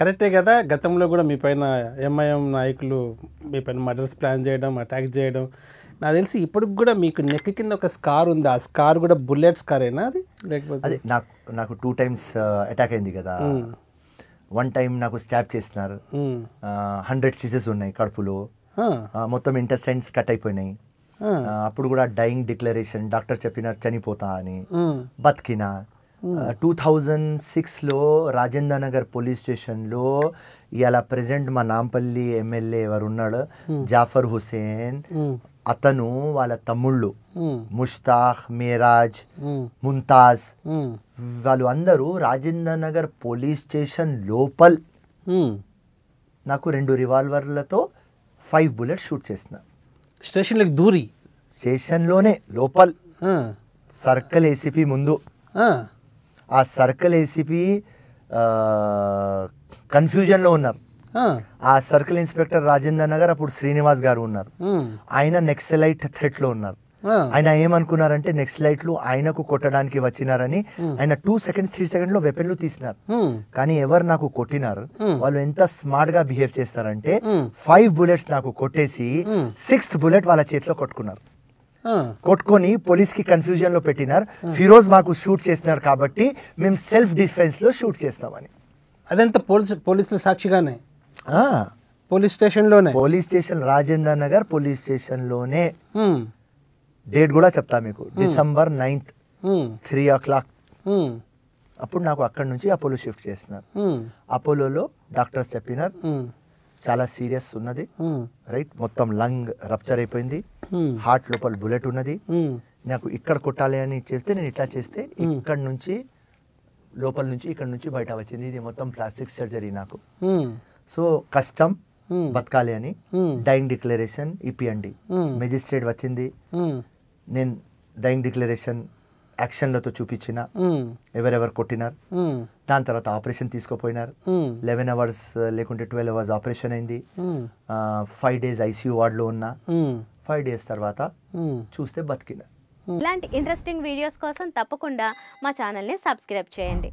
కరెక్టే కదా? గతంలో కూడా మీ పైన ఎంఐఎం నాయకులు మీ పైన మర్డర్స్ ప్లాన్ చేయడం అటాక్ చేయడం. నాకు తెలిసి ఇప్పటికి కూడా మీకు నెక్ కింద ఒక స్కార్ ఉంది. ఆ స్కార్ కూడా బుల్లెట్ స్కారేనా అది? లేకపోతే అదే నాకు నాకు టూ టైమ్స్ అటాక్ అయింది కదా. వన్ టైం నాకు స్టాప్ చేసినారు. హండ్రెడ్ స్టిచెస్ ఉన్నాయి కడుపులో. మొత్తం ఇంటెస్టైన్స్ కట్ అయిపోయినాయి. అప్పుడు కూడా డైయింగ్ డిక్లరేషన్ డాక్టర్ చెప్పినారు చనిపోతా అని. బతికిన. టూ థౌజండ్ సిక్స్లో రాజేంద్ర నగర్ పోలీస్ స్టేషన్లో ఇవాళ ప్రెసెంట్ మా నాంపల్లి ఎమ్మెల్యే ఎవరు ఉన్నాడు జాఫర్ హుసేన్ ఉమ్, అతను వాళ్ళ తమ్ముళ్ళు ముష్తాక్ మేరాజ్ ముంతాజ్. వాళ్ళు అందరూ రాజేంద్ర నగర్ పోలీస్ స్టేషన్ లోపల్. నాకు రెండు రివాల్వర్లతో ఫైవ్ బుల్లెట్ షూట్ చేసిన. స్టేషన్లోకి దూరి? స్టేషన్లోనే లోపల్. సర్కిల్ ఏసీపీ ముందు. ఆ, సర్కిల్ ఏసీపీ కన్ఫ్యూజన్లో ఉన్నారు. ఆ, సర్కిల్ ఇన్స్పెక్టర్ రాజేంద్ర నగర్ అప్పుడు శ్రీనివాస్ గారు ఉన్నారు. ఆయన నెక్సలైట్ థ్రెట్లో ఉన్నారు. ఆయన ఏమనుకున్నారంటే నెక్స్ట్ లైట్లు ఆయనకు కొట్టడానికి వచ్చినారని ఆయన టూ సెకండ్స్ త్రీ సెకండ్లో వెపన్లు తీసినారు కానీ ఎవరు నాకు కొట్టినారు. వాళ్ళు ఎంత స్మార్ట్గా బిహేవ్ చేస్తారంటే. ఫైవ్ బుల్లెట్స్ నాకు కొట్టేసి. సిక్స్త్ బుల్లెట్ వాళ్ళ చేతిలో కొట్టుకున్నారు. కొట్టుకొని పోలీస్కి కన్ఫ్యూజన్లో పెట్టినారు. ఫిరోజ్ మాకు షూట్ చేసినారు కాబట్టి మేము సెల్ఫ్ డిఫెన్స్లో షూట్ చేస్తామని. అదంతా పోలీసు పోలీసుల సాక్షిగానే? Police స్టేషన్లోనే? Police station Rajendra Nagar police స్టేషన్లోనే date కూడా చెప్తా మీకు. December ninth three o'clock అప్పుడు నాకు అక్కడ నుంచి అపోలో షిఫ్ట్ చేసినారు. ఉమ్, అపోలోలో డాక్టర్స్ చెప్పినారు. చాలా సీరియస్ ఉన్నది. రైట్? మొత్తం లంగ్ రప్చర్ అయిపోయింది. హార్ట్ లోపల బుల్లెట్ ఉన్నది. ఉమ్, నాకు ఇక్కడ కొట్టాలి అని చేస్తే నేను ఇట్లా చేస్తే ఇక్కడ నుంచి లోపల నుంచి ఇక్కడ నుంచి బయట వచ్చింది. ఇది మొత్తం ప్లాస్టిక్ సర్జరీ నాకు. సో కష్టం బతకాలి అని. డైయింగ్ డిక్లరేషన్ ఇప్పియండి మెజిస్ట్రేట్ వచ్చింది. నేను డైయింగ్ డిక్లరేషన్ యాక్షన్లతో చూపించిన. ఎవరెవరు కొట్టినారు. దాని తర్వాత ఆపరేషన్ తీసుకుపోయినారు. లెవెన్ అవర్స్ లేకుంటే ట్వెల్వ్ అవర్స్ ఆపరేషన్ అయింది. ఫైవ్ డేస్ ఐసీయూ వార్డులో ఉన్నా. ఫైవ్ డేస్ తర్వాత. చూస్తే బతికిన ఇలాంటి ఇంట్రెస్టింగ్ వీడియోస్ కోసం తప్పకుండా మా ఛానల్ని సబ్స్క్రైబ్ చేయండి